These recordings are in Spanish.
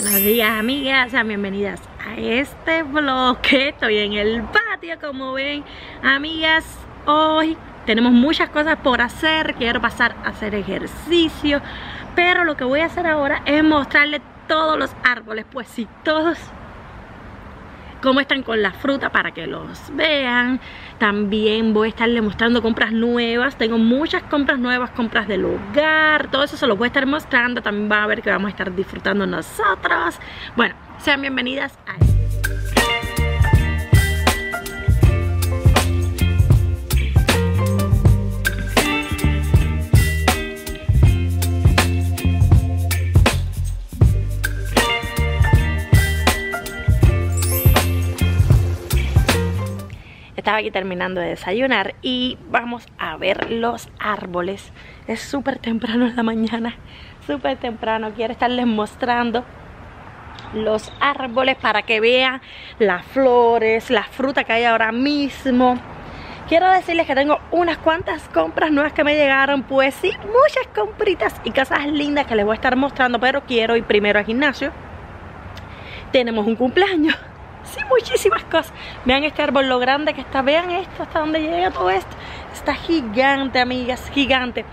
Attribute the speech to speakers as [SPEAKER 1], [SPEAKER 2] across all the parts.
[SPEAKER 1] Buenos días amigas, sean bienvenidas a este vlog estoy en el patio como ven Amigas, hoy tenemos muchas cosas por hacer, quiero pasar a hacer ejercicio. Pero lo que voy a hacer ahora es mostrarles todos los árboles, pues si todos cómo están con la fruta para que los vean. También voy a estarle mostrando compras nuevas. Tengo muchas compras nuevas, compras del hogar. Todo eso se los voy a estar mostrando. También va a ver que vamos a estar disfrutando nosotros. Bueno, sean bienvenidas a Estaba aquí terminando de desayunar y vamos a ver los árboles. Es súper temprano en la mañana, súper temprano. Quiero estarles mostrando los árboles para que vean las flores, la fruta que hay ahora mismo. Quiero decirles que tengo unas cuantas compras nuevas que me llegaron, pues sí, muchas compritas y cosas lindas que les voy a estar mostrando, pero quiero ir primero al gimnasio. Tenemos un cumpleaños Sí, muchísimas cosas. Vean este árbol, lo grande que está. Vean esto, hasta dónde llega todo esto. Está gigante, amigas, gigante.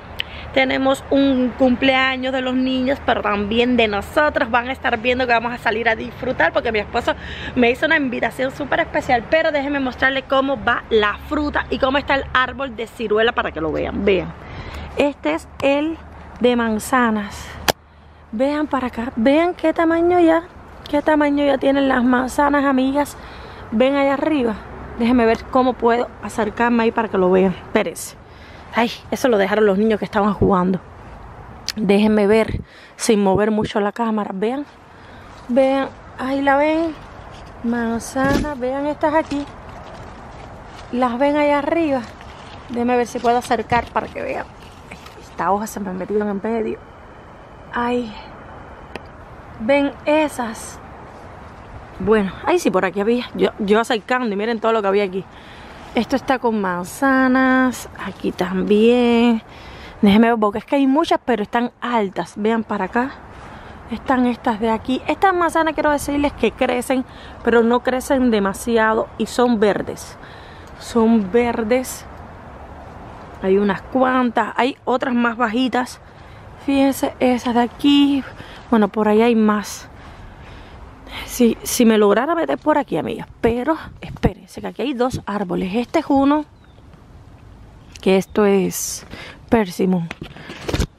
[SPEAKER 1] Tenemos un cumpleaños de los niños, pero también de nosotros. Van a estar viendo que vamos a salir a disfrutar porque mi esposo me hizo una invitación súper especial. Pero déjenme mostrarles cómo va la fruta y cómo está el árbol de ciruela para que lo vean. Vean. Este es el de manzanas. Vean para acá. Vean qué tamaño ya qué tamaño ya tienen las manzanas, amigas. Ven allá arriba. Déjenme ver cómo puedo acercarme ahí para que lo vean. Espérense. Ay, eso lo dejaron los niños que estaban jugando. Déjenme ver sin mover mucho la cámara. Vean. Vean. Ahí la ven. Manzanas. Vean estas aquí. Las ven allá arriba. Déjenme ver si puedo acercar para que vean. esta hoja se me metió en medio. Ay. Ven esas. Bueno, ahí sí por aquí había. Yo, yo acercando y miren todo lo que había aquí. Esto está con manzanas. Aquí también. Déjenme ver porque es que hay muchas, pero están altas. Vean para acá. Están estas de aquí. Estas manzanas quiero decirles que crecen, pero no crecen demasiado y son verdes. Son verdes. Hay unas cuantas. Hay otras más bajitas. Fíjense, esas de aquí. Bueno, por ahí hay más. Si, si me lograra meter por aquí, amigas. Pero espérense que aquí hay dos árboles. Este es uno. Que esto es persimón.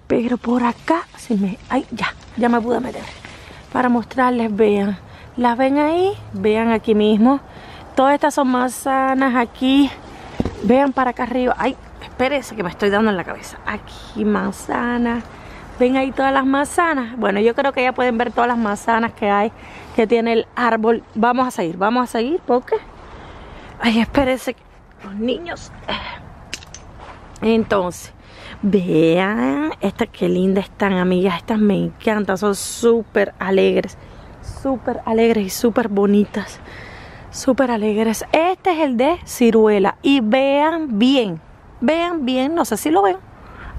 [SPEAKER 1] Pero por acá, si me. Ay, ya, ya me pude meter. Para mostrarles, vean. Las ven ahí, vean aquí mismo. Todas estas son manzanas aquí. Vean para acá arriba. Ay, espérense que me estoy dando en la cabeza. Aquí manzana Ven ahí todas las manzanas. Bueno, yo creo que ya pueden ver todas las manzanas que hay, que tiene el árbol. Vamos a seguir, vamos a seguir porque... Ay, espérense, los niños... Entonces, vean, estas que lindas están, amigas. Estas me encantan, son súper alegres. Súper alegres y súper bonitas. Súper alegres. Este es el de ciruela. Y vean bien, vean bien, no sé si lo ven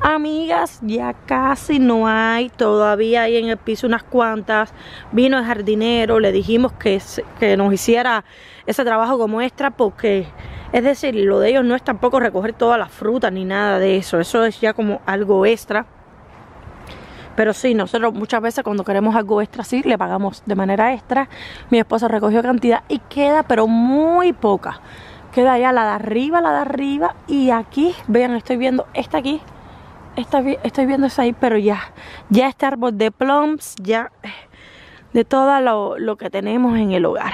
[SPEAKER 1] Amigas, ya casi no hay, todavía hay en el piso unas cuantas. Vino el jardinero, le dijimos que, que nos hiciera ese trabajo como extra porque, es decir, lo de ellos no es tampoco recoger toda la fruta ni nada de eso. Eso es ya como algo extra. Pero sí, nosotros muchas veces cuando queremos algo extra, sí, le pagamos de manera extra. Mi esposa recogió cantidad y queda, pero muy poca. Queda ya la de arriba, la de arriba. Y aquí, vean, estoy viendo esta aquí estoy viendo eso ahí, pero ya, ya este árbol de plums, ya de todo lo, lo que tenemos en el hogar.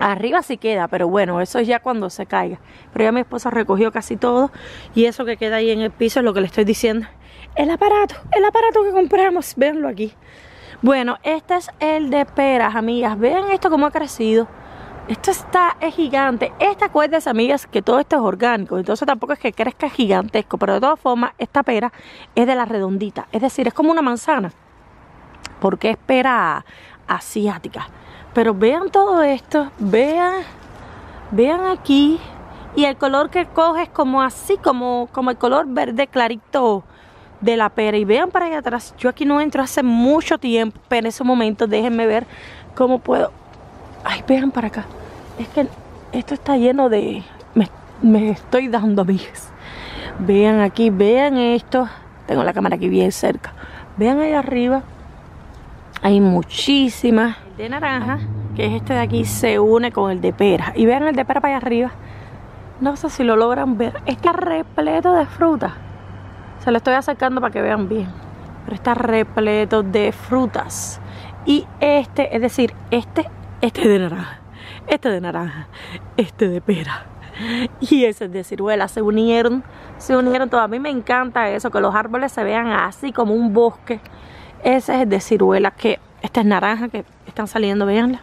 [SPEAKER 1] Arriba sí queda, pero bueno, eso es ya cuando se caiga. Pero ya mi esposa recogió casi todo y eso que queda ahí en el piso es lo que le estoy diciendo. El aparato, el aparato que compramos, véanlo aquí. Bueno, este es el de peras, amigas. Vean esto cómo ha crecido. Esto está, es gigante. Esta acuérdense, amigas, que todo esto es orgánico. Entonces tampoco es que crezca gigantesco. Pero de todas formas, esta pera es de la redondita. Es decir, es como una manzana. Porque es pera asiática. Pero vean todo esto. Vean. Vean aquí. Y el color que coge es como así, como, como el color verde clarito de la pera. Y vean para allá atrás, yo aquí no entro hace mucho tiempo, pero en ese momento déjenme ver cómo puedo. Ay, vean para acá. Es que esto está lleno de... Me, estoy dando, amigas. Vean aquí, vean esto. Tengo la cámara aquí bien cerca. Vean ahí arriba. Hay muchísimas. de naranja, que es este de aquí, se une con el de pera. Y vean el de pera para allá arriba. No sé si lo logran ver. Está repleto de frutas. Se lo estoy acercando para que vean bien. Pero está repleto de frutas. Y este, es decir, este, este de naranja. Este de naranja. Este de pera. y ese es de ciruela. Se unieron, se unieron todos. A mí me encanta eso, que los árboles se vean así como un bosque. Ese es el de ciruela, que esta es naranja que están saliendo, veanla.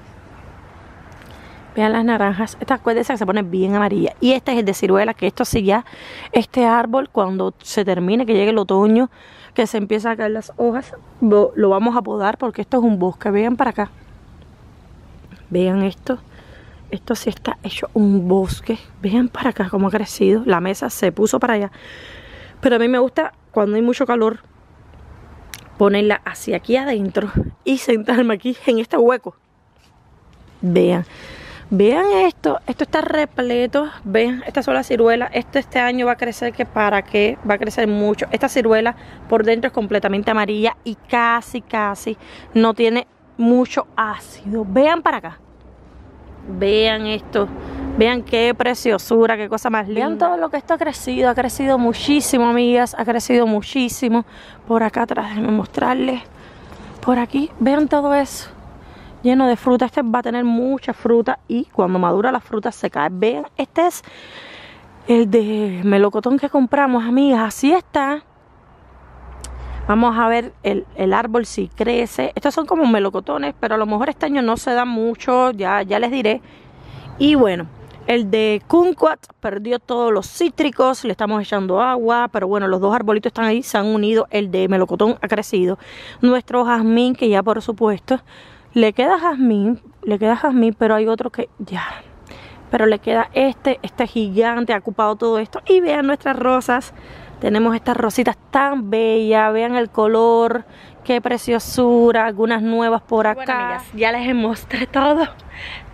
[SPEAKER 1] Vean las naranjas, esta acuérdense que se pone bien amarilla. Y este es el de ciruela, que esto sí ya, este árbol cuando se termine, que llegue el otoño, que se empieza a caer las hojas, lo, lo vamos a podar porque esto es un bosque. Vean para acá. Vean esto esto sí está hecho un bosque. Vean para acá cómo ha crecido. La mesa se puso para allá. Pero a mí me gusta cuando hay mucho calor ponerla hacia aquí adentro y sentarme aquí en este hueco. Vean. Vean esto, esto está repleto, vean, esta sola ciruela, esto este año va a crecer que para qué, va a crecer mucho. Esta ciruela por dentro es completamente amarilla y casi, casi no tiene mucho ácido. Vean para acá. Vean esto. Vean qué preciosura, qué cosa más linda. Vean todo lo que esto ha crecido. Ha crecido muchísimo, amigas. Ha crecido muchísimo. Por acá atrás, déjenme mostrarles. Por aquí, vean todo eso. Lleno de fruta. Este va a tener mucha fruta. Y cuando madura la fruta se cae. Vean, este es el de melocotón que compramos, amigas. Así está. Vamos a ver el, árbol si crece. Estos son como melocotones, pero a lo mejor este año no se da mucho, ya, ya les diré. Y bueno, el de kumquat perdió todos los cítricos, le estamos echando agua, pero bueno, los dos arbolitos están ahí, se han unido. El de melocotón ha crecido. Nuestro jazmín, que ya por supuesto, le queda jazmín, le queda jazmín, pero hay otro que ya. Pero le queda este, este gigante, ha ocupado todo esto. Y vean nuestras rosas tenemos estas rositas tan bellas, vean el color, qué preciosura, algunas nuevas por acá. Bueno, amigas, ya les mostré todo,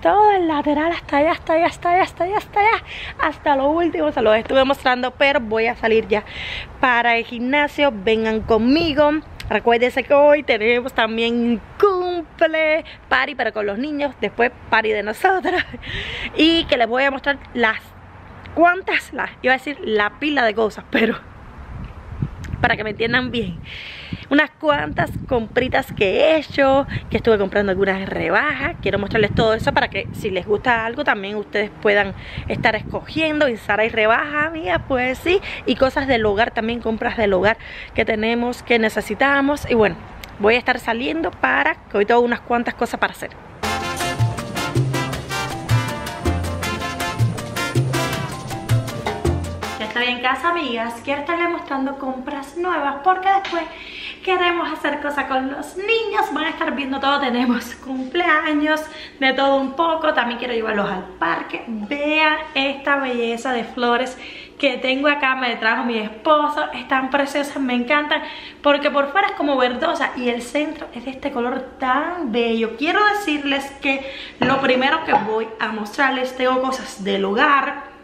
[SPEAKER 1] todo el lateral hasta allá, hasta allá, hasta allá, hasta allá, hasta allá, hasta lo último se los estuve mostrando, pero voy a salir ya para el gimnasio, vengan conmigo. Recuérdense que hoy tenemos también cumple party para con los niños, después party de nosotros y que les voy a mostrar las cuantas, las, iba a decir la pila de cosas, pero para que me entiendan bien. Unas cuantas compritas que he hecho que estuve comprando algunas rebajas. Quiero mostrarles todo eso para que si les gusta algo también ustedes puedan estar escogiendo. Y Sara y rebaja mía pues sí. Y cosas del hogar también compras del hogar que tenemos que necesitamos. Y bueno voy a estar saliendo para que hoy tengo unas cuantas cosas para hacer en casa, amigas, quiero estarles mostrando compras nuevas porque después queremos hacer cosas con los niños, van a estar viendo todo, tenemos cumpleaños, de todo un poco, también quiero llevarlos al parque, vean esta belleza de flores que tengo acá, me trajo mi esposo, están preciosas, me encantan, porque por fuera es como verdosa y el centro es de este color tan bello. Quiero decirles que lo primero que voy a mostrarles, tengo cosas del hogar,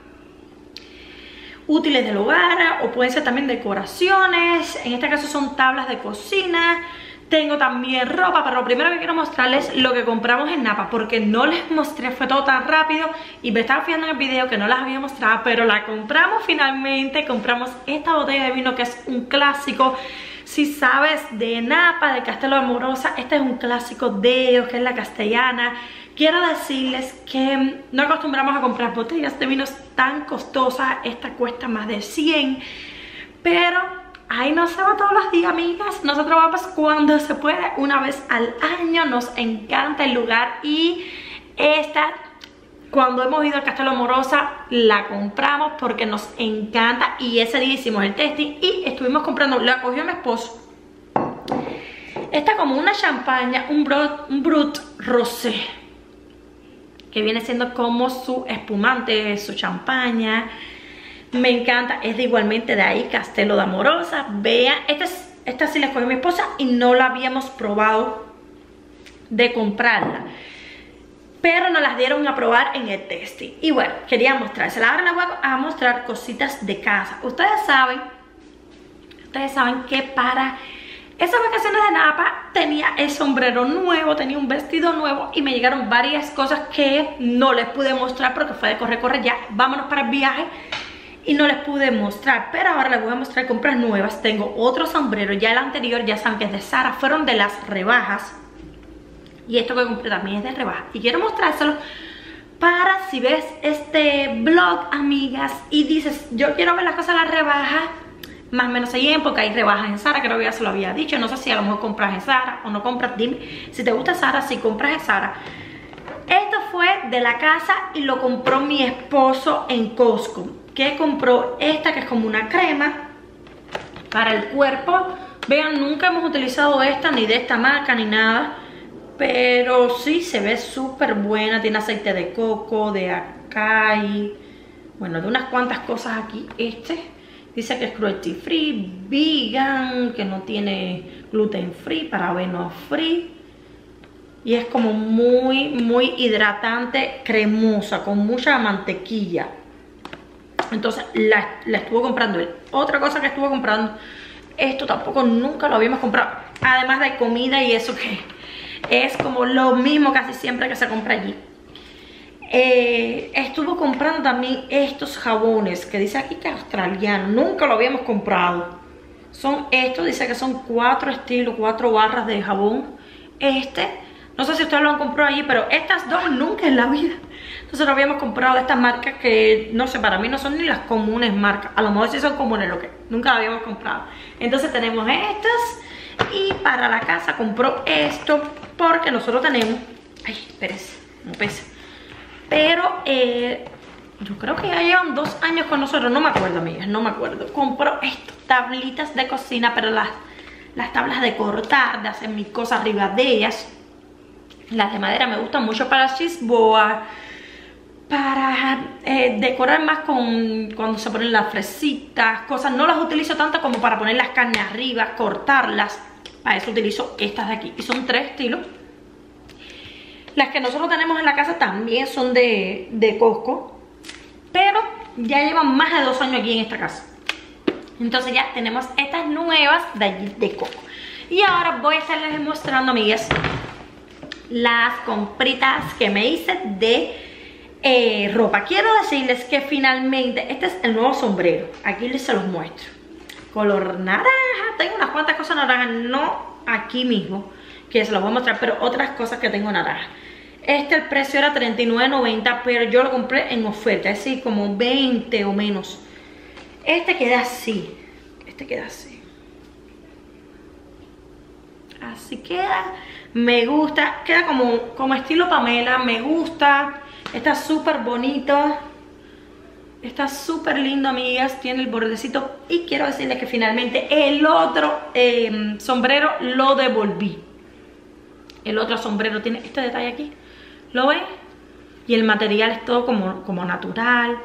[SPEAKER 1] útiles del hogar o pueden ser también decoraciones. En este caso son tablas de cocina. Tengo también ropa, pero lo primero que quiero mostrarles lo que compramos en Napa Porque no les mostré, fue todo tan rápido Y me estaba fijando en el video que no las había mostrado Pero la compramos finalmente Compramos esta botella de vino que es un clásico si sabes de Napa, de Castelo Amorosa, este es un clásico de ellos, que es la castellana. Quiero decirles que no acostumbramos a comprar botellas de vinos tan costosas. Esta cuesta más de 100. Pero ahí no se va todos los días, amigas. Nosotros vamos cuando se puede, una vez al año. Nos encanta el lugar y esta cuando hemos ido al Castelo Amorosa la compramos porque nos encanta y ese día hicimos el testing y estuvimos comprando, la cogió mi esposo esta como una champaña, un brut, un brut rosé que viene siendo como su espumante, su champaña Me encanta, es de igualmente de ahí, Castelo de Amorosa. Vean, esta, es, esta sí la fue mi esposa y no la habíamos probado de comprarla pero nos las dieron a probar en el testing. Y bueno, quería mostrársela. Ahora les voy a mostrar cositas de casa. Ustedes saben, ustedes saben que para esas vacaciones de Napa tenía el sombrero nuevo, tenía un vestido nuevo y me llegaron varias cosas que no les pude mostrar porque fue de correr, corre ya, vámonos para el viaje y no les pude mostrar, pero ahora les voy a mostrar compras nuevas. Tengo otro sombrero, ya el anterior ya saben que es de Sara, fueron de las rebajas y esto que compré también es de rebaja. Y quiero mostrárselo para si ves este vlog, amigas, y dices, yo quiero ver las cosas a la rebaja, más o menos ahí porque hay rebajas en Sara, creo que ya se lo había dicho. No sé si a lo mejor compras en Sara o no compras. Dime si te gusta Sara, si compras en Sara. Esto fue de la casa y lo compró mi esposo en Costco. Que compró esta que es como una crema para el cuerpo. Vean, nunca hemos utilizado esta ni de esta marca ni nada. Pero sí se ve súper buena. Tiene aceite de coco, de acai. Bueno, de unas cuantas cosas aquí. Este dice que es cruelty free, vegan, que no tiene gluten free, parabeno free. Y es como muy, muy hidratante, cremosa, con mucha mantequilla. Entonces la, la estuvo comprando él. Otra cosa que estuvo comprando, esto tampoco nunca lo habíamos comprado. Además de comida y eso que es como lo mismo casi siempre que se compra allí. Eh, estuvo comprando también estos jabones que dice aquí que es australiano. Nunca lo habíamos comprado. Son estos, dice que son cuatro estilos, cuatro barras de jabón. Este, no sé si ustedes lo han comprado allí, pero estas dos nunca en la vida. Entonces lo habíamos comprado de estas marcas que, no sé, para mí no son ni las comunes marcas. A lo mejor sí son comunes, lo que nunca lo habíamos comprado. Entonces tenemos estas y para la casa compró esto porque nosotros tenemos... Ay, espérense, no pesa. Pero eh, yo creo que ya llevan dos años con nosotros, no me acuerdo, amigas, no me acuerdo. Compro estas tablitas de cocina, pero las, las tablas de cortar, de hacer mis cosas arriba de ellas. Las de madera me gustan mucho para chisboa, para eh, decorar más con cuando se ponen las fresitas, cosas. No las utilizo tanto como para poner las carnes arriba, cortarlas. Para eso utilizo estas de aquí. Y son tres estilos. Las que nosotros tenemos en la casa también son de, de Costco. Pero ya llevan más de dos años aquí en esta casa. Entonces ya tenemos estas nuevas de allí de Costco. Y ahora voy a estarles mostrando, amigas, las compritas que me hice de eh, ropa. Quiero decirles que finalmente este es el nuevo sombrero. Aquí les se los muestro. Color naranja. Tengo unas cuantas cosas naranjas, no aquí mismo, que se los voy a mostrar, pero otras cosas que tengo naranja. Este el precio era $39.90, pero yo lo compré en oferta, es decir, como 20 o menos. Este queda así, este queda así. Así queda, me gusta, queda como, como estilo Pamela, me gusta. Está súper bonito. Está súper lindo, amigas. Tiene el bordecito. Y quiero decirles que finalmente el otro em, sombrero lo devolví. El otro sombrero tiene este detalle aquí. ¿Lo ven? Y el material es todo como, como natural.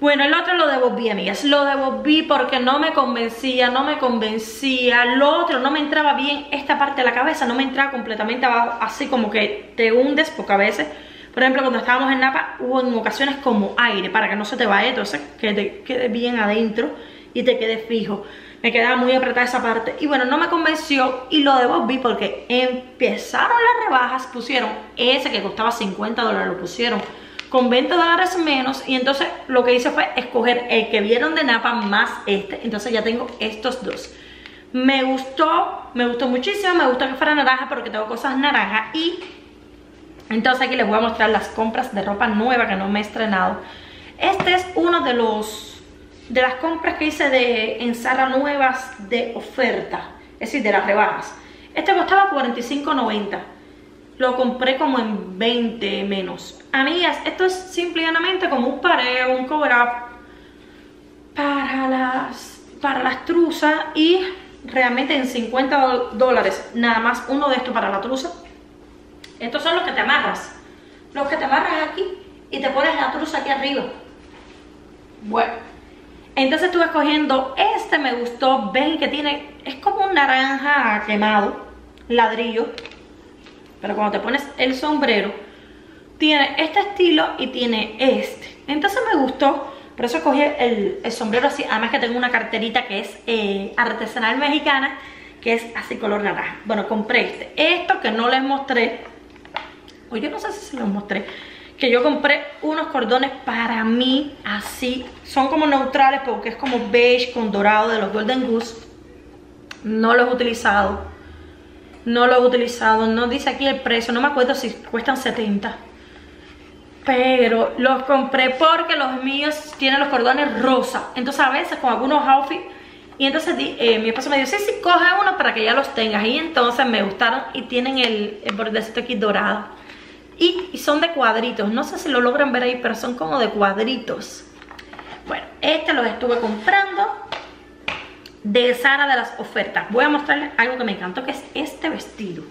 [SPEAKER 1] Bueno, el otro lo devolví, amigas. Lo devolví porque no me convencía, no me convencía. Lo otro no me entraba bien esta parte de la cabeza, no me entraba completamente abajo, así como que te hundes, porque a veces, por ejemplo, cuando estábamos en Napa, hubo en ocasiones como aire para que no se te vaya, entonces que te quede bien adentro y te quede fijo me quedaba muy apretada esa parte y bueno, no me convenció y lo devolví porque empezaron las rebajas, pusieron ese que costaba 50 dólares, lo pusieron con 20 dólares menos y entonces lo que hice fue escoger el que vieron de Napa más este, entonces ya tengo estos dos. Me gustó, me gustó muchísimo, me gustó que fuera naranja porque tengo cosas naranja y entonces aquí les voy a mostrar las compras de ropa nueva que no me he estrenado. Este es uno de los de las compras que hice de en nuevas de oferta, es decir, de las rebajas. Este costaba 45.90. Lo compré como en 20 menos. Amigas, esto es simplemente como un pareo, un cover up para las, para las truzas y realmente en 50 dólares nada más uno de estos para la truza. Estos son los que te amarras. Los que te amarras aquí y te pones la truza aquí arriba. Bueno, Entonces estuve escogiendo este, me gustó, ven que tiene, es como un naranja quemado, ladrillo, pero cuando te pones el sombrero, tiene este estilo y tiene este. Entonces me gustó, por eso escogí el, sombrero así, además que tengo una carterita que es eh, artesanal mexicana, que es así color naranja. Bueno, compré este. Esto que no les mostré, o yo no sé si se los mostré, que yo compré unos cordones para mí así. Son como neutrales porque es como beige con dorado de los Golden Goose. No los he utilizado. No los he utilizado. No dice aquí el precio. No me acuerdo si cuestan 70. Pero los compré porque los míos tienen los cordones rosa. Entonces a veces con algunos outfits y entonces eh, mi esposo me dijo, sí, sí, coge uno para que ya los tengas. Y entonces me gustaron y tienen el, el bordecito aquí dorado. Y, son de cuadritos. No sé si lo logran ver ahí, pero son como de cuadritos. Bueno, este los estuve comprando de Sara de las ofertas. Voy a mostrarles algo que me encantó, que es este vestido.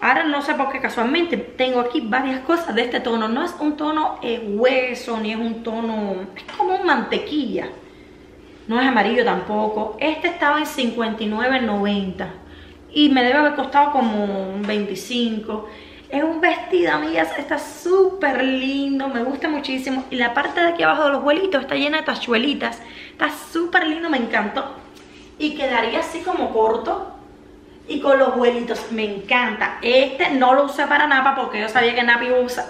[SPEAKER 1] Ahora no sé por qué casualmente tengo aquí varias cosas de este tono. No es un tono eh, hueso, ni es un tono... Es como un mantequilla. No es amarillo tampoco. Este estaba en $59.90. Y me debe haber costado como 25. Es un vestido, amigas, está súper lindo, me gusta muchísimo. Y la parte de aquí abajo de los vuelitos está llena de tachuelitas. Está súper lindo, me encantó. Y quedaría así como corto. Y con los vuelitos, me encanta. Este no lo usé para napa porque yo sabía que napa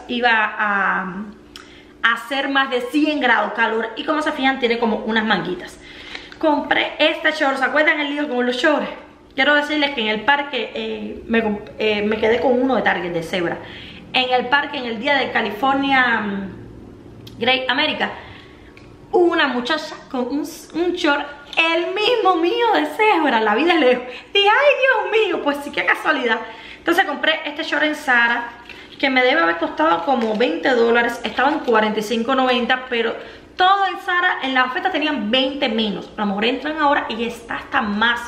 [SPEAKER 1] iba a, hacer más de 100 grados calor. Y como se fijan, tiene como unas manguitas. Compré este short, ¿se acuerdan el lío con los shorts? Quiero decirles que en el parque eh, eh, me, quedé con uno de Target de cebra. En el parque, en el día de California mm, Great America, una muchacha con un, short, el mismo mío de cebra, la vida le Dije, ay Dios mío, pues sí, qué casualidad. Entonces compré este short en Zara, que me debe haber costado como 20 dólares, estaba en 45.90, pero todo en Zara, en la oferta tenían 20 menos. A lo mejor entran ahora y está hasta más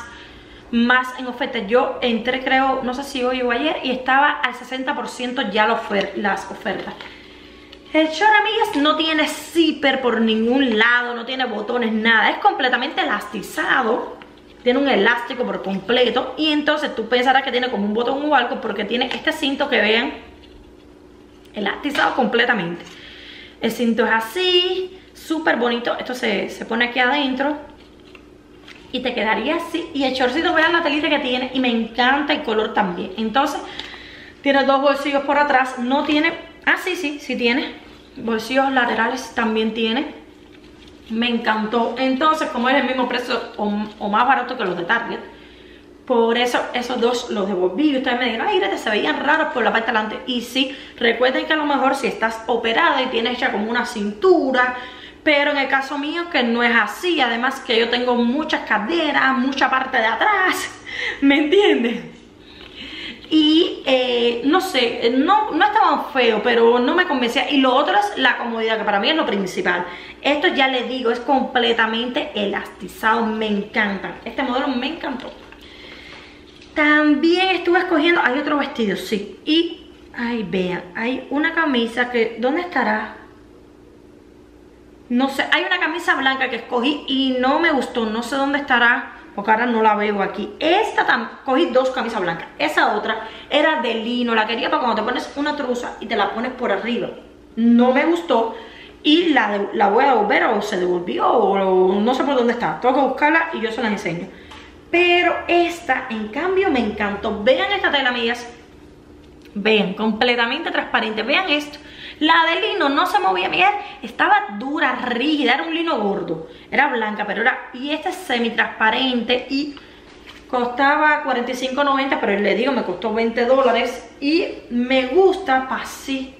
[SPEAKER 1] más en oferta. Yo entré creo, no sé si hoy o ayer y estaba al 60% ya las ofertas. El short, amigas, no tiene zipper por ningún lado, no tiene botones, nada. Es completamente elastizado. Tiene un elástico por completo. Y entonces tú pensarás que tiene como un botón o algo porque tiene este cinto que vean elastizado completamente. El cinto es así, súper bonito. Esto se, se pone aquí adentro y te quedaría así. Y el shortcito, vean la telita que tiene y me encanta el color también. Entonces, tiene dos bolsillos por atrás, no tiene... Ah, sí, sí, sí tiene. Bolsillos laterales también tiene. Me encantó. Entonces, como es el mismo precio o, más barato que los de Target, por eso esos dos los devolví. Y ustedes me dijeron, ay, te se veían raros por la parte delante. Y sí, recuerden que a lo mejor si estás operada y tienes ya como una cintura pero en el caso mío que no es así, además que yo tengo muchas caderas, mucha parte de atrás, ¿me entienden? Y eh, no sé, no, no estaba feo, pero no me convencía. Y lo otro es la comodidad, que para mí es lo principal. Esto ya les digo, es completamente elastizado, me encanta. Este modelo me encantó. También estuve escogiendo, hay otro vestido, sí. Y, ay, vean, hay una camisa que, ¿dónde estará? No sé, hay una camisa blanca que escogí y no me gustó, no sé dónde estará porque ahora no la veo aquí. Esta también, cogí dos camisas blancas. Esa otra era de lino, la quería para cuando te pones una truza y te la pones por arriba. No me gustó y la, la voy a devolver o se devolvió o, no sé por dónde está. Tengo que buscarla y yo se las enseño. Pero esta, en cambio, me encantó. Vean esta tela, amigas. Vean, completamente transparente. Vean esto. La de lino no se movía bien, estaba dura, rígida, era un lino gordo. Era blanca, pero era... Y este es semi-transparente y costaba 45.90, pero le digo, me costó 20 dólares. Y me gusta así.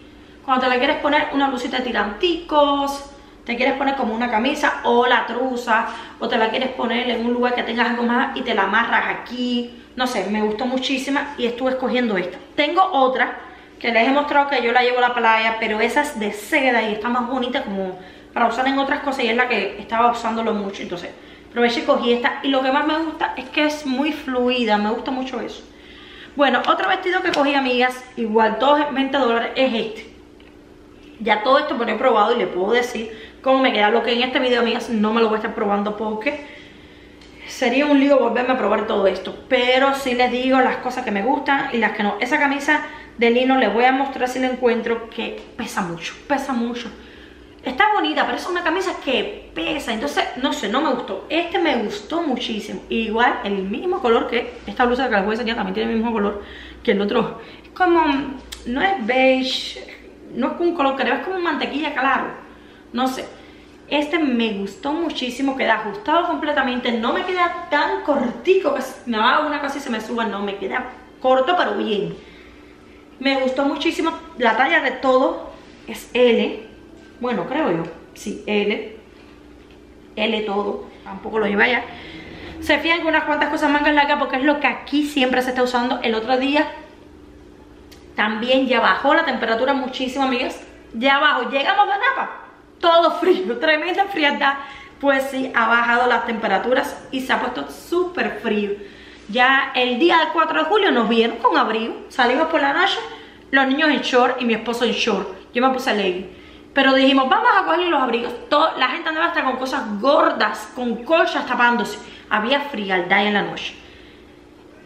[SPEAKER 1] Cuando te la quieres poner una blusita de tiranticos, te quieres poner como una camisa o la truza, o te la quieres poner en un lugar que tengas algo más y te la amarras aquí. No sé, me gustó muchísima y estuve escogiendo esta. Tengo otra que les he mostrado que yo la llevo a la playa, pero esa es de seda y está más bonita como para usar en otras cosas y es la que estaba usándolo mucho, entonces aproveché y cogí esta y lo que más me gusta es que es muy fluida, me gusta mucho eso. Bueno, otro vestido que cogí, amigas, igual todos 20 dólares, es este. Ya todo esto me lo he probado y le puedo decir cómo me queda. Lo que en este video, amigas, no me lo voy a estar probando porque sería un lío volverme a probar todo esto. Pero sí les digo las cosas que me gustan y las que no. Esa camisa de lino les voy a mostrar si la encuentro que pesa mucho, pesa mucho. Está bonita, pero es una camisa que pesa, entonces, no sé, no me gustó. Este me gustó muchísimo. Igual, el mismo color que esta blusa que les voy a enseñar también tiene el mismo color que el otro. Es como, no es beige, no es un color que es como mantequilla claro. No sé. Este me gustó muchísimo, queda ajustado completamente, no me queda tan cortico que me haga una cosa y se me suba, no, me queda corto pero bien. Me gustó muchísimo, la talla de todo es L, bueno, creo yo. Sí, L. L todo. Tampoco lo lleva allá. Se fijan con unas cuantas cosas mangas largas porque es lo que aquí siempre se está usando. El otro día también ya bajó la temperatura muchísimo, amigas. Ya bajó. Llegamos de Napa. Todo frío. Tremenda frialdad. Pues sí, ha bajado las temperaturas y se ha puesto súper frío. Ya el día del 4 de julio nos vieron con abrigo. Salimos por la noche, los niños en short y mi esposo en short. Yo me puse legging. Pero dijimos, vamos a coger los abrigos. la gente andaba hasta con cosas gordas, con colchas tapándose. Había frialdad en la noche.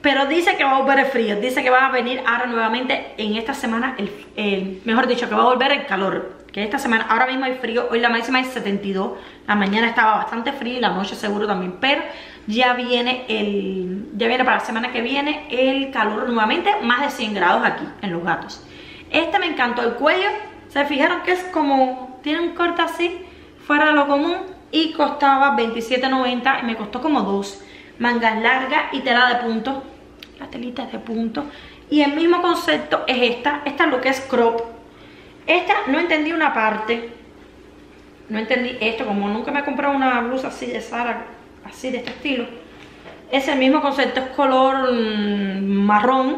[SPEAKER 1] Pero dice que va a volver el frío. Dice que va a venir ahora nuevamente en esta semana, el, mejor dicho, que va a volver el calor. Que esta semana, ahora mismo hay frío. Hoy la máxima es 72. La mañana estaba bastante frío y la noche seguro también. Pero ya viene el ya viene para la semana que viene el calor nuevamente. Más de 100 grados aquí en los gatos. Este me encantó el cuello se fijaron que es como, tiene un corte así, fuera de lo común y costaba $27.90 y me costó como dos. Mangas largas y tela de punto, la telita es de punto. Y el mismo concepto es esta, esta es lo que es crop. Esta no entendí una parte, no entendí esto, como nunca me he comprado una blusa así de Sara, así de este estilo. Es el mismo concepto, es color mm, marrón,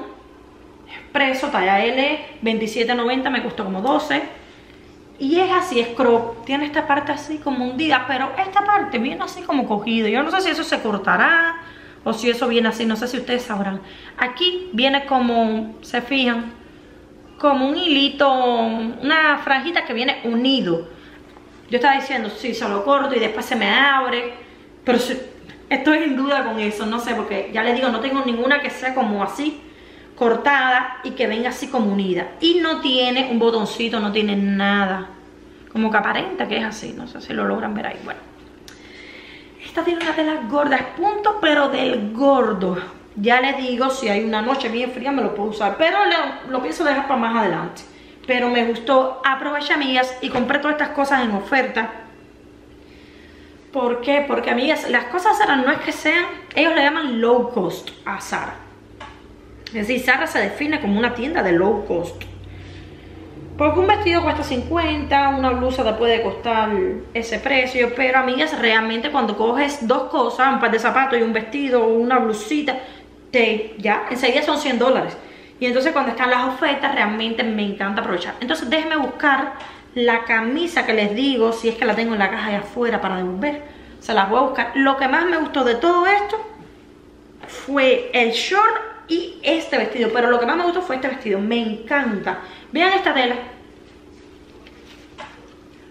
[SPEAKER 1] expreso, talla L, 27.90, me costó como 12. Y es así, es crop, tiene esta parte así como hundida, pero esta parte viene así como cogido. Yo no sé si eso se cortará o si eso viene así, no sé si ustedes sabrán. Aquí viene como, se fijan, como un hilito, una franjita que viene unido. Yo estaba diciendo, sí, se lo corto y después se me abre, pero estoy en duda con eso, no sé, porque ya les digo, no tengo ninguna que sea como así cortada y que venga así como unida. Y no tiene un botoncito, no tiene nada. Como que aparenta que es así, no sé si lo logran ver ahí. Bueno, esta tiene una tela gorda, es punto pero del gordo. Ya les digo, si hay una noche bien fría me lo puedo usar, pero lo, lo pienso dejar para más adelante. Pero me gustó, aproveché amigas y compré todas estas cosas en oferta. ¿Por qué? Porque amigas, las cosas Zara no es que sean, ellos le llaman low cost a Sara. Es decir, Zara se define como una tienda de low cost. Porque un vestido cuesta 50, una blusa te puede costar ese precio, pero amigas, realmente cuando coges dos cosas, un par de zapatos y un vestido o una blusita, te, ya, enseguida son 100 dólares. Y entonces cuando están las ofertas, realmente me encanta aprovechar. Entonces déjenme buscar la camisa que les digo, si es que la tengo en la caja de afuera para devolver. Se las voy a buscar. Lo que más me gustó de todo esto fue el short y este vestido. Pero lo que más me gustó fue este vestido. Me encanta. Vean esta tela.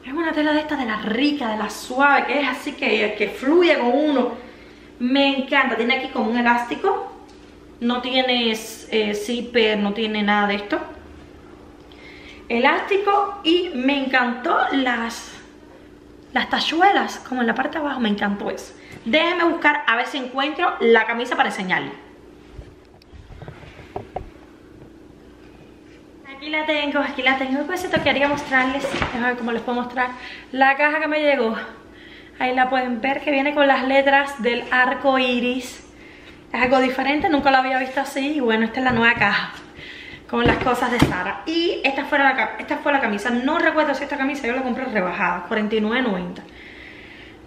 [SPEAKER 1] Es una tela de esta de la rica, de la suave, que es así que, que fluye con uno. Me encanta. Tiene aquí como un elástico. No tiene eh, zipper, no tiene nada de esto. Elástico y me encantó las, las tachuelas, como en la parte de abajo, me encantó eso. Déjenme buscar a ver si encuentro la camisa para enseñarles. Aquí la tengo, aquí la tengo. Pues esto quería mostrarles, a ver cómo les puedo mostrar la caja que me llegó. Ahí la pueden ver que viene con las letras del arco iris. Es algo diferente, nunca lo había visto así. Y bueno, esta es la nueva caja con las cosas de Sara. Y esta fue la, esta fue la camisa. No recuerdo si esta camisa yo la compré rebajada, 49.90.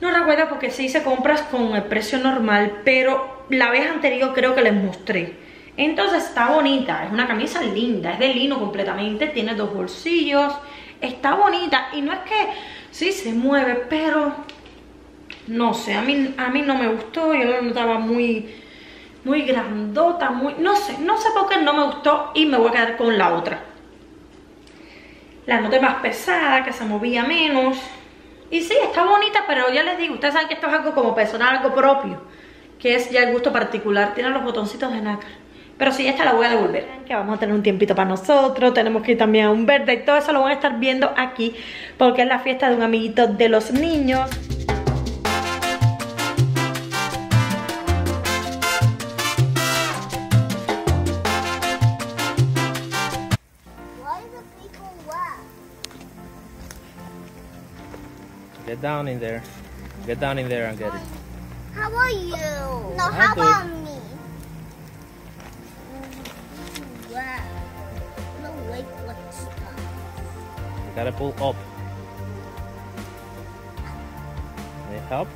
[SPEAKER 1] No recuerdo porque sí hice compras con el precio normal, pero la vez anterior creo que les mostré. Entonces está bonita, es una camisa linda, es de lino completamente, tiene dos bolsillos, está bonita y no es que sí se mueve, pero no sé, a mí, a mí no me gustó, yo la notaba muy, muy grandota, muy, no sé, no sé por qué no me gustó y me voy a quedar con la otra. La noté más pesada, que se movía menos, Y sí, está bonita, pero ya les digo, ustedes saben que esto es algo como personal, algo propio, que es ya el gusto particular. Tiene los botoncitos de nácar. Pero sí, esta la voy a devolver. Que vamos a tener un tiempito para nosotros, tenemos que ir también a un verde y todo eso lo van a estar viendo aquí porque es la fiesta de un amiguito de los niños.
[SPEAKER 2] Get down in there. Get down in there and get it.
[SPEAKER 3] How are you? No,
[SPEAKER 2] I'll
[SPEAKER 3] how
[SPEAKER 2] do it.
[SPEAKER 3] about me? Wow. No, wait, what's?
[SPEAKER 2] You gotta pull up. Need help?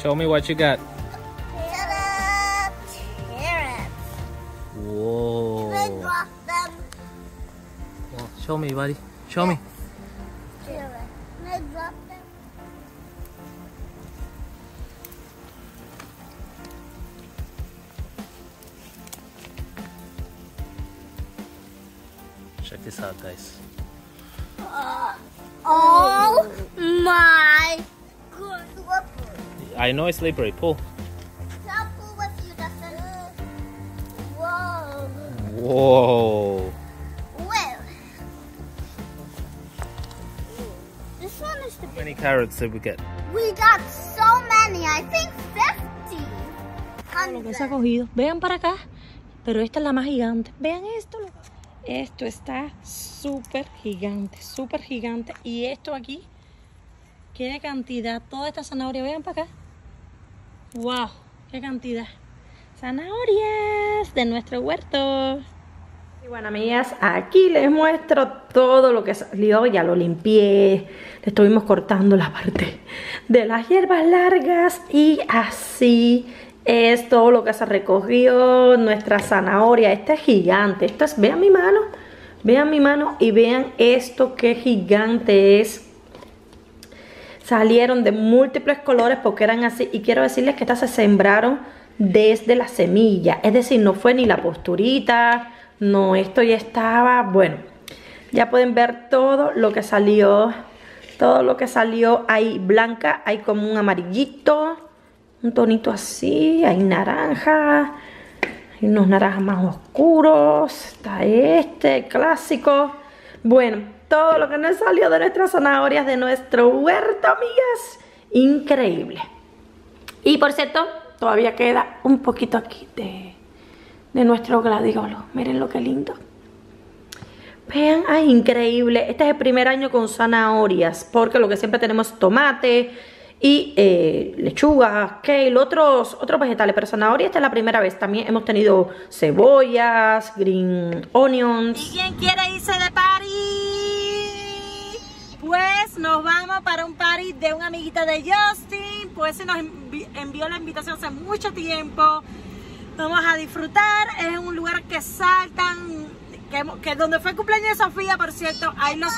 [SPEAKER 2] Show me what you got.
[SPEAKER 3] ta-da! Carrots.
[SPEAKER 2] Whoa.
[SPEAKER 3] They drop them.
[SPEAKER 2] Well, show me, buddy. Show me. I know it's slippery. Pull.
[SPEAKER 3] Careful with you, Dustin. Whoa.
[SPEAKER 2] Whoa.
[SPEAKER 3] Well. This one is the
[SPEAKER 2] How many carrots did we get?
[SPEAKER 3] We got so many, I think 50.
[SPEAKER 1] Lo que se ha cogido. Vean para acá. Pero esta es la más gigante. Vean esto. Esto está súper gigante. Súper gigante. Y esto aquí. Qué cantidad. Toda esta zanahoria. Vean para acá. Wow. Qué cantidad. Zanahorias de nuestro huerto. Y bueno, amigas, aquí les muestro todo lo que salió. Ya lo limpié. Le estuvimos cortando la parte de las hierbas largas. Y así es todo lo que se recogió. Nuestra zanahoria. Esta es gigante. Esto es, vean mi mano. Vean mi mano y vean esto qué gigante es. Salieron de múltiples colores porque eran así. Y quiero decirles que estas se sembraron desde la semilla. Es decir, no fue ni la posturita. No, esto ya estaba, bueno, ya pueden ver todo lo que salió, todo lo que salió, hay blanca, hay como un amarillito, un tonito así, hay naranja, hay unos naranjas más oscuros, está este, clásico, bueno, todo lo que nos salió de nuestras zanahorias, de nuestro huerto, amigas, increíble. Y por cierto, todavía queda un poquito aquí de de nuestro gladiolo. Miren lo que lindo. Vean, ay, increíble. Este es el primer año con zanahorias, porque lo que siempre tenemos tomate y eh, lechuga, kale, otros, otros vegetales, pero zanahoria esta es la primera vez. También hemos tenido cebollas, green onions. ¿Y quién quiere irse de party? Pues nos vamos para un party de un amiguita de Justin. Pues se nos envi- envió la invitación hace mucho tiempo. Vamos a disfrutar. Es un lugar que saltan. Que, que donde fue el cumpleaños de Sofía, por cierto, hay los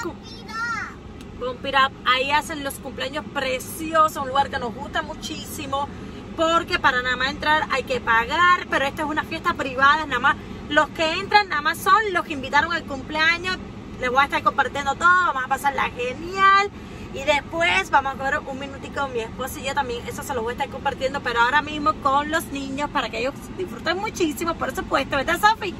[SPEAKER 1] Bump ahí hacen los cumpleaños preciosos, un lugar que nos gusta muchísimo, porque para nada más entrar hay que pagar, pero esta es una fiesta privada, nada más los que entran nada más son los que invitaron al cumpleaños, les voy a estar compartiendo todo, vamos a pasarla genial, y después vamos a coger un minutico con mi esposo y yo también, eso se lo voy a estar compartiendo, pero ahora mismo con los niños, para que ellos disfruten muchísimo, por supuesto, ¿verdad Sofi?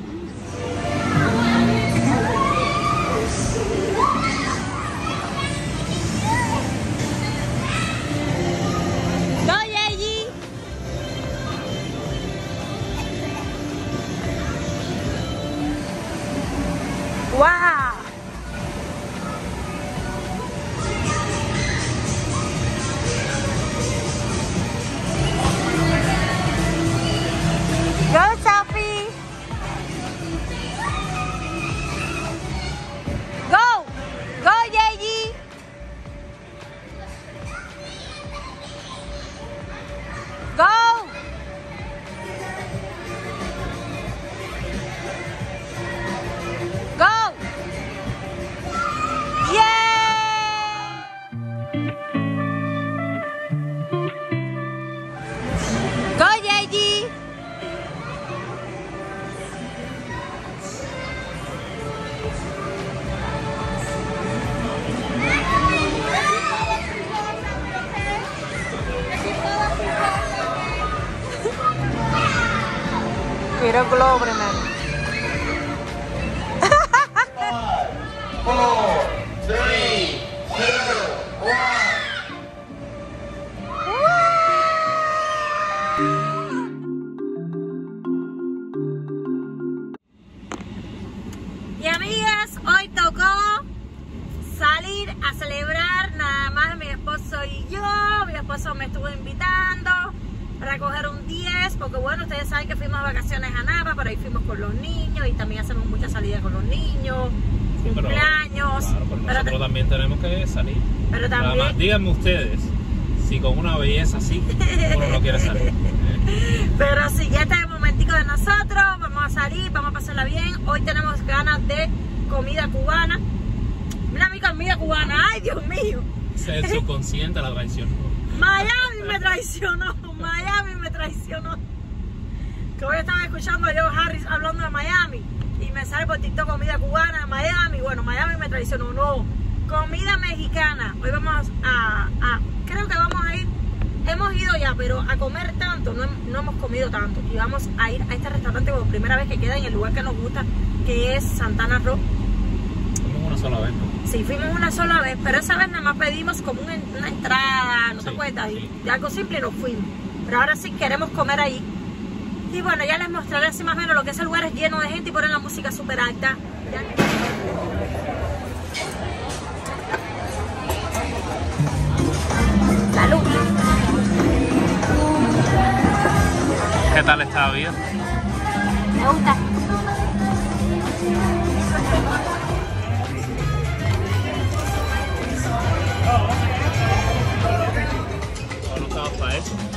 [SPEAKER 1] Me estuvo invitando para coger un 10, porque bueno, ustedes saben que fuimos a vacaciones a Napa, pero ahí fuimos con los niños y también hacemos muchas salidas con los niños, cumpleaños.
[SPEAKER 2] Claro, pero
[SPEAKER 1] pero,
[SPEAKER 2] nosotros también tenemos que salir.
[SPEAKER 1] pero
[SPEAKER 2] Nada
[SPEAKER 1] también,
[SPEAKER 2] más, díganme ustedes si con una belleza así uno no quiere salir. ¿eh?
[SPEAKER 1] pero sí, ya está el momentico de nosotros, vamos a salir, vamos a pasarla bien. Hoy tenemos ganas de comida cubana. Mira mi comida cubana, ay Dios mío.
[SPEAKER 2] Es el subconsciente la traición.
[SPEAKER 1] Miami me traicionó, Miami me traicionó. Que hoy estaba escuchando a Joe Harris hablando de Miami y me sale por TikTok comida cubana, Miami. Bueno, Miami me traicionó, no. Comida mexicana. Hoy vamos a, creo que vamos a ir, hemos ido ya, pero a comer tanto, no, no hemos comido tanto. Y vamos a ir a este restaurante por primera vez que queda en el lugar que nos gusta, que es Santana Rock.
[SPEAKER 2] Fuimos una sola vez, ¿no?
[SPEAKER 1] Sí, fuimos una sola vez, pero esa vez nada más pedimos como una, una entrada, no te
[SPEAKER 2] Sí,
[SPEAKER 1] acuerdas,
[SPEAKER 2] sí.
[SPEAKER 1] y algo simple y nos fuimos. Pero ahora sí queremos comer ahí. Y bueno, ya les mostraré así más o menos lo que es el lugar es lleno de gente y ponen la música súper alta. Salud.
[SPEAKER 2] ¿Qué tal está vida?
[SPEAKER 1] Me gusta.
[SPEAKER 2] No estaba para eso.